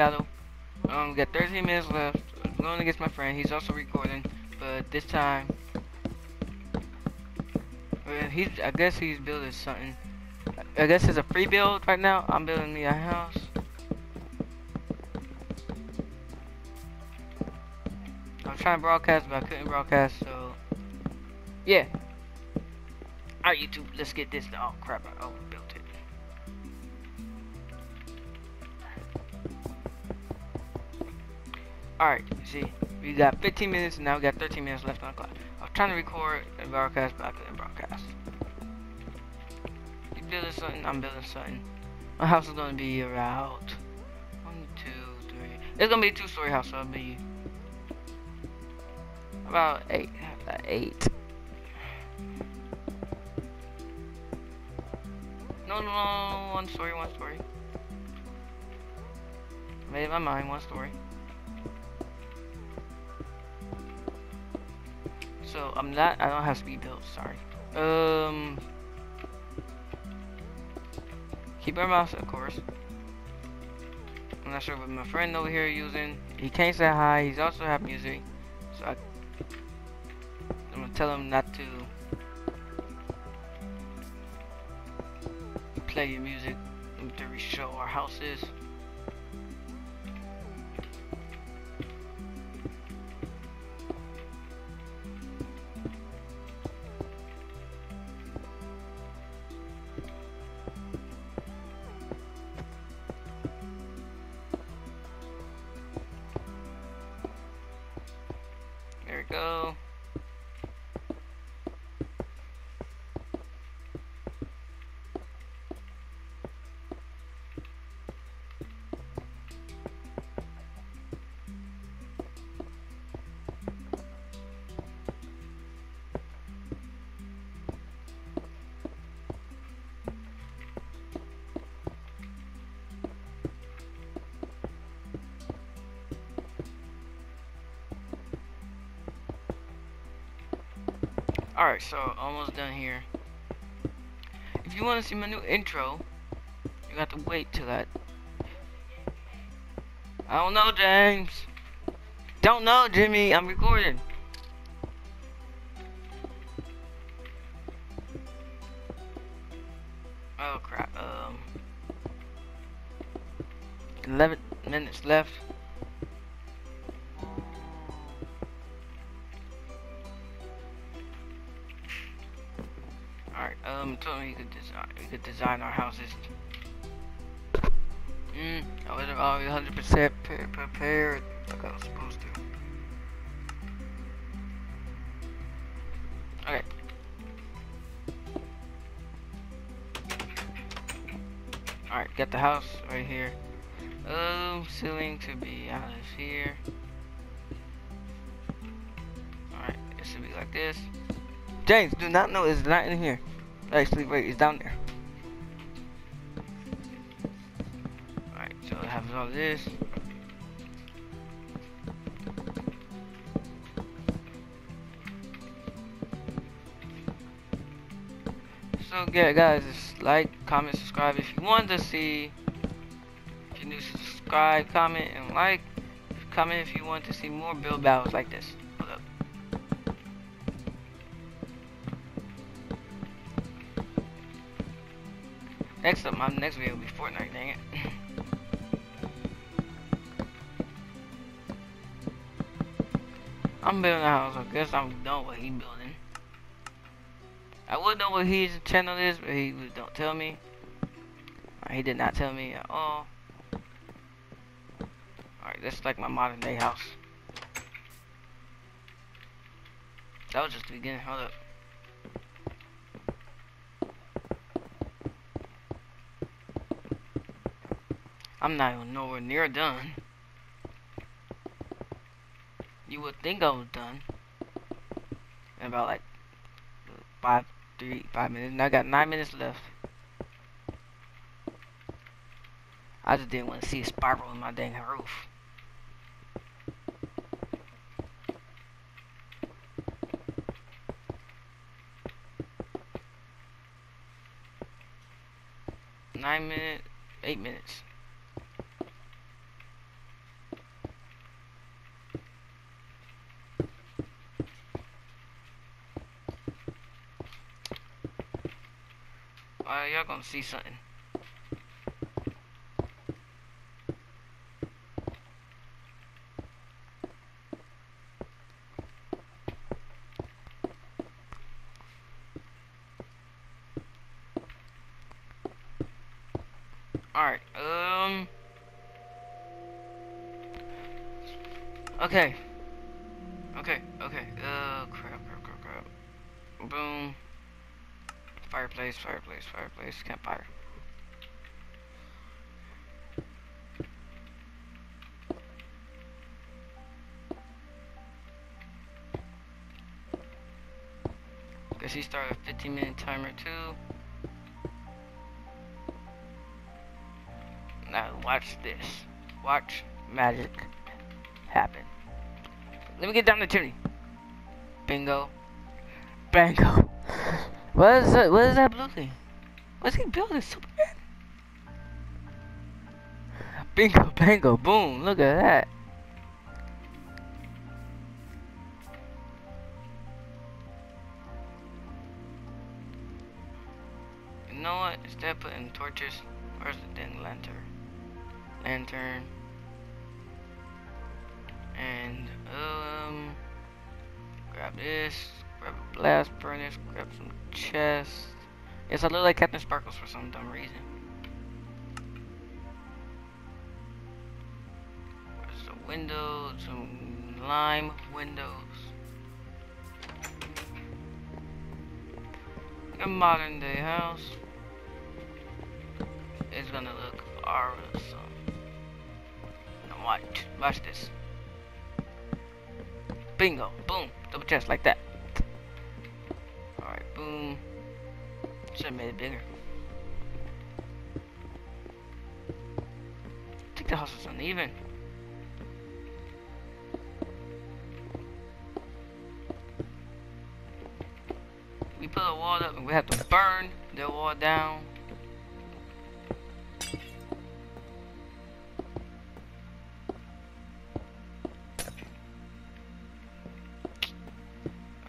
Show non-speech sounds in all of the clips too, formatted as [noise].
battle. Um, got 13 minutes left. I'm going against my friend. He's also recording, but this time, he's. I guess he's building something. I guess it's a free build right now. I'm building me a house. I was trying to broadcast, but I couldn't broadcast, so yeah. Alright, YouTube, let's get this. Oh crap! I Alright, see, we got 15 minutes and now we got 13 minutes left on the clock. I was trying to record and broadcast, but I couldn't broadcast. You building something? I'm building something. My house is gonna be around one, two, three. It's gonna be a two-story house, so it'll be about eight. About eight. No, no, no, one story, one story. Made up my mind, one story. So I'm not. I don't have speed builds. Sorry. Um. Keep our mouse, of course. I'm not sure what my friend over here using. He can't say hi. He's also have music, so I, I'm gonna tell him not to play your music until we show our houses. Alright, so almost done here. If you want to see my new intro, you got to wait till that. I don't know, James. Don't know, Jimmy. I'm recording. Oh crap. Um, 11 minutes left. Told me he could design, could design our houses. Mm, I was already 100% pre prepared like I was supposed to. Okay. Alright, got the house right here. Um, ceiling to be out of here. Alright, it should be like this. James, do not know it's not in here. Actually, wait, it's down there. Alright, so it has all this. So yeah, guys, like, comment, subscribe if you want to see. If you're new, subscribe, comment, and like. Comment if you want to see more build battles like this. Next up, my next video will be Fortnite, dang it. I'm building a house, I guess I'm done what he building. I would know what his channel is, but he don't tell me. Uh, he did not tell me at all. Alright, this is like my modern day house. That was just the beginning, hold up. I'm not even nowhere near done. You would think I was done. In about like five, three, five minutes. And I got nine minutes left. I just didn't want to see a spiral in my dang roof. Nine minutes, eight minutes. Uh, y'all gonna see something. Alright, um... Okay. Okay, okay, uh, crap, crap, crap, crap. Boom. Fireplace, fireplace, fireplace, campfire. Guess he started a 15 minute timer too. Now watch this. Watch magic happen. Let me get down the chimney. Bingo. Bango. What is that? What is that blue thing? What's he building? Superman? Bingo, bango, boom. Look at that. You know what? Instead of putting torches, where's the dang lantern? Lantern. And, um, grab this, grab a blast furnace, grab some chests. Yes, I look like CaptainSparklez for some dumb reason. There's a window, some lime windows. A modern day house. It's gonna look awesome. Now watch, watch this. Bingo, boom, double chest like that. Mm. Boom. Should have made it bigger. I think the house is uneven. We put a wall up and we have to burn the wall down.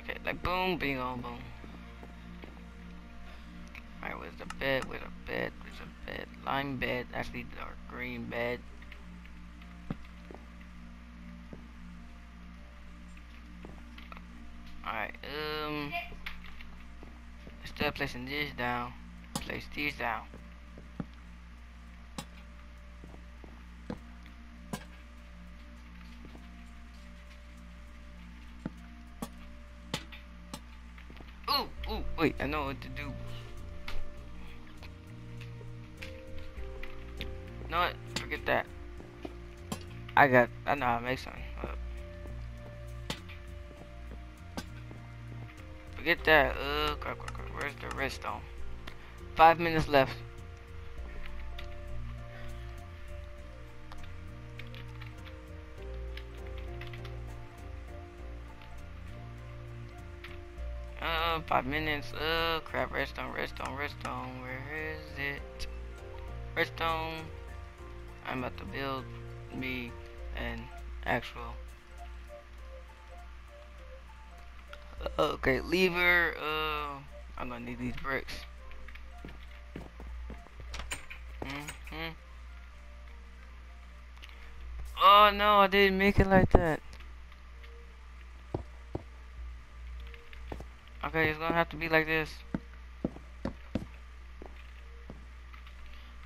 Okay, like boom, bingo, boom. Lime bed, actually dark green bed. Alright, um instead of placing this down, place these down. Ooh, ooh, wait, I know what to do. Know what? Forget that. I got, I know how to make something. Forget that. Uh, crap, crap, crap. Where's the redstone? Five minutes left. Uh, five minutes. Uh, crap. Redstone, redstone, redstone. Where is it? Redstone. I'm about to build me an actual. Okay, lever. Uh, I'm gonna need these bricks. hmm Oh no, I didn't make it like that. Okay, it's gonna have to be like this.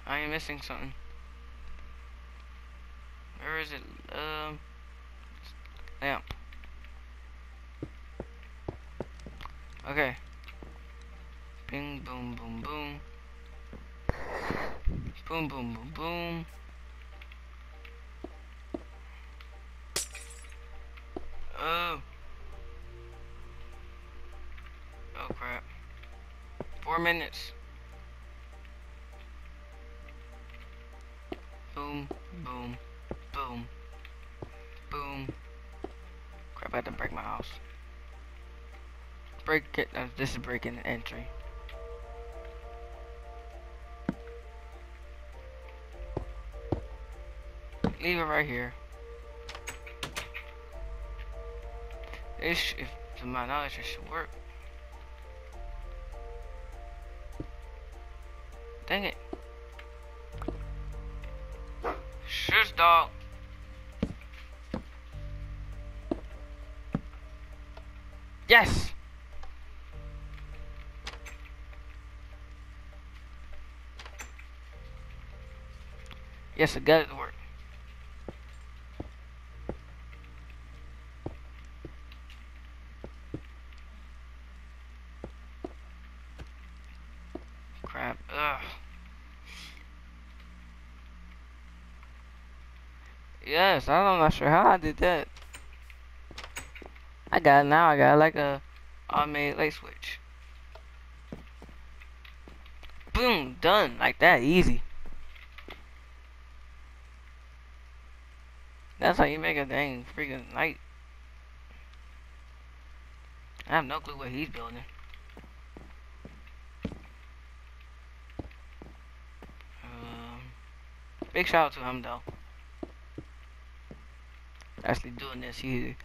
I am missing something. Is it? Um, lamp. Okay. Bing, boom, boom, boom. Boom, boom, boom, boom. Oh. Oh crap. Four minutes. Break it. Uh, this is breaking the entry. Leave it right here. This, if to my knowledge, it should work. Dang it. Yes, it got it to work. Crap. Ugh. Yes, I'm not sure how I did that. I got it now. I got like a automated light switch. Boom, done like that, easy. That's how you make a dang freaking light. I have no clue what he's building. Um, big shout out to him though. Actually doing this, he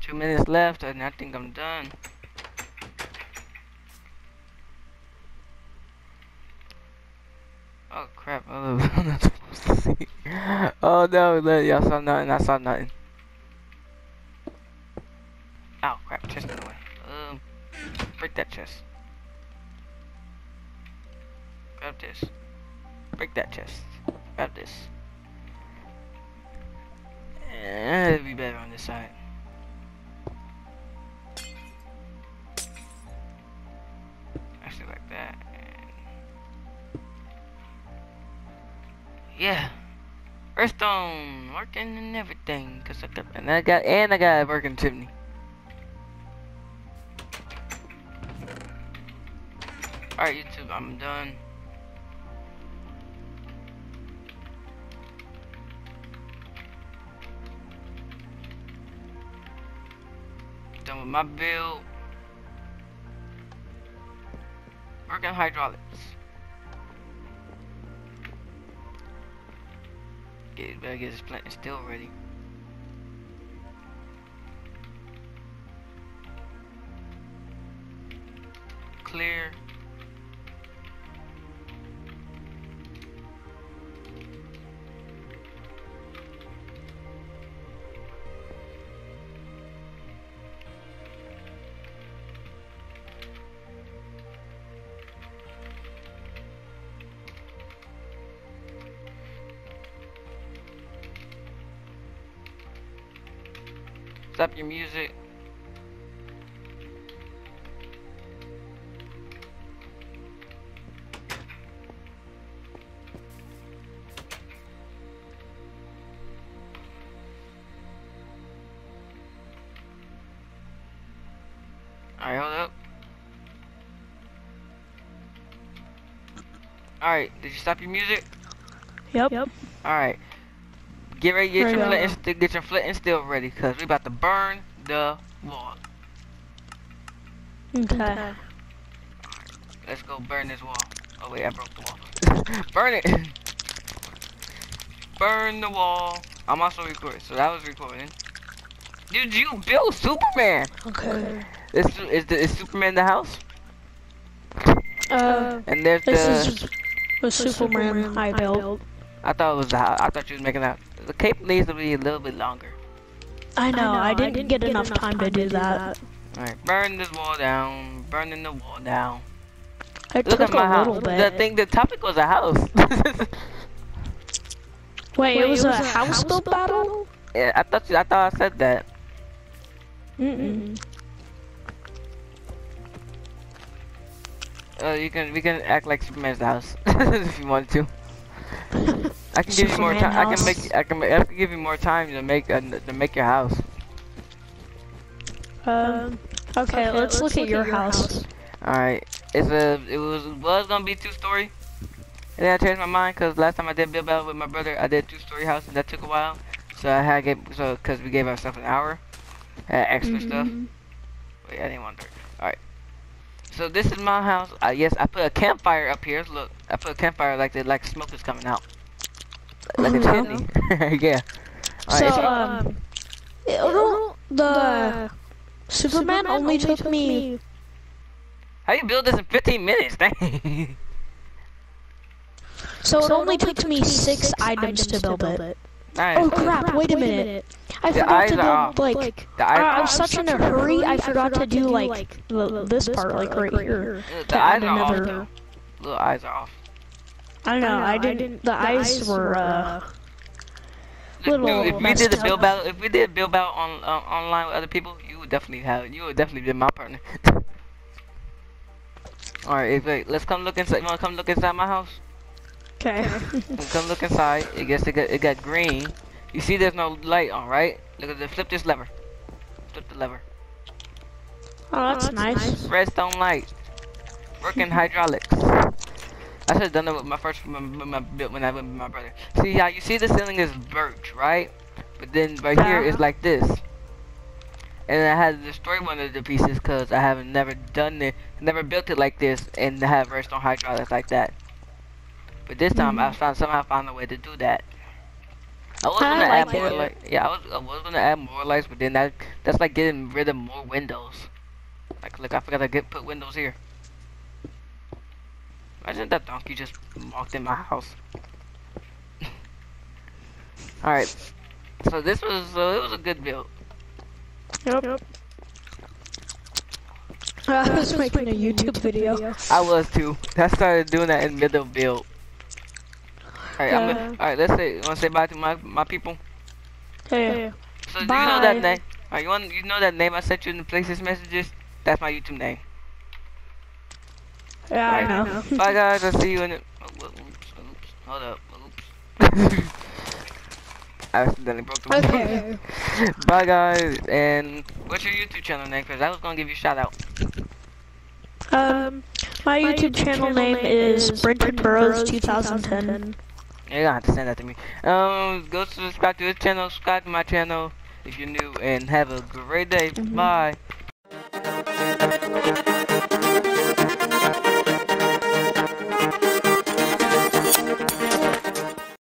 Two left and I think I'm done. Oh crap, I'm not supposed to see. Oh no, y'all saw nothing, I saw nothing. Oh crap, chest in the way. Um, break that chest. Grab this. Break that chest. Grab this. And it'll be better on this side. Yeah. Earthstone working and everything. Cause I got and I got and I got working chimney. Alright YouTube, I'm done. Done with my build. Working hydraulics. Get better get this plant still ready. Clear. Stop your music. Alright, hold up. Alright, did you stop your music? Yep. Yep. Alright. Get ready, get Right your flint and st- get your flint and steel ready, cause we about to burn the wall. Okay. Let's go burn this wall. Oh wait, I broke the wall. [laughs] burn it. [laughs] burn the wall. I'm also recording, so that was recording. Did you build Superman? Okay. Is is, the, is Superman in the house? Uh, And there's this the. is the Superman I built. I thought it was the. hou- I thought you was making that. The cape needs to be a little bit longer. I know. I didn't, get, enough time to do that. All right, burn this wall down. Burning the wall down. It Look took at my a house. little bit. The thing, the topic was a house. [laughs] Wait, it was a house build battle? yeah, I thought you, I thought I said that. Mm-mm. Uh, you can we can act like Superman's house [laughs] if you want to. I can give you more time. I can make I can ma- I can give you more time to make uh, to make your house. Um, okay, let's, look, at your house. All right, it's a it was was gonna be two story, and then I changed my mind because last time I did build battle with my brother, I did two story house and that took a while. So I had to get so because we gave ourselves an hour, had extra stuff. Mhm. Wait, I didn't want to. All right. So this is my house. Uh, yes, I put a campfire up here. Look, I put a campfire like the like smoke is coming out, like a chimney. [laughs] yeah. All So, right, so- um, it'll- the Superman only took me. How you build this in 15 minutes? [laughs] Dang. So it only took me six items to build it. Nice. Oh crap! Wait a minute. I The forgot eyes to do, build like. The Uh, eyes, I'm such in a hurry. I forgot to do like the, this part, like right here. the to eyes are off. another- though. Little eyes are off. I don't know. I didn't. The eyes were. uh Little Dude, if we did a up. build battle, if we did a build battle on uh, online with other people, you would definitely have, you would definitely be my partner. [laughs] All right, wait, let's come look inside. You wanna come look inside my house? Okay. [laughs] Come look inside. It gets it got, it got green. You see, there's no light on, right? Look at the flip this lever. Flip the lever. Oh, that's oh, nice. Redstone light. Working [laughs] hydraulics. I should have done that with my first with my, my, build when I went with my brother. See how you see the ceiling is birch, right? But then right here is like this. And I had to destroy one of the pieces because I haven't never done it, never built it like this, and have redstone hydraulics like that. But this time I Mhm. found somehow found a way to do that. I was I gonna add like more it. light. Yeah, I was I was gonna add more lights, but then that that's like getting rid of more windows. Like look, I forgot to get put windows here. Imagine that donkey just walked in my house. [laughs] All right, so this was uh, it was a good build. Yep. I was making a YouTube video. I was too. I started doing that in middle build. All right, I'm gonna, all right. Let's say You want to say bye to my my people. Hey. So do you know that name? Alright, you want you know that name I sent you in the places messages? That's my YouTube name. Yeah, I know. Bye guys, I'll see you in the oh, whoops, oops, hold up, oops. [laughs] I accidentally broke the Okay. [laughs] Bye guys, and what's your YouTube channel name? Cause I was gonna give you a shout out. Um, my YouTube channel name is Brenton Burrows 2010. You're gonna have to send that to me. Um, go subscribe to his channel, subscribe to my channel if you're new, and have a great day. Mhm. Bye.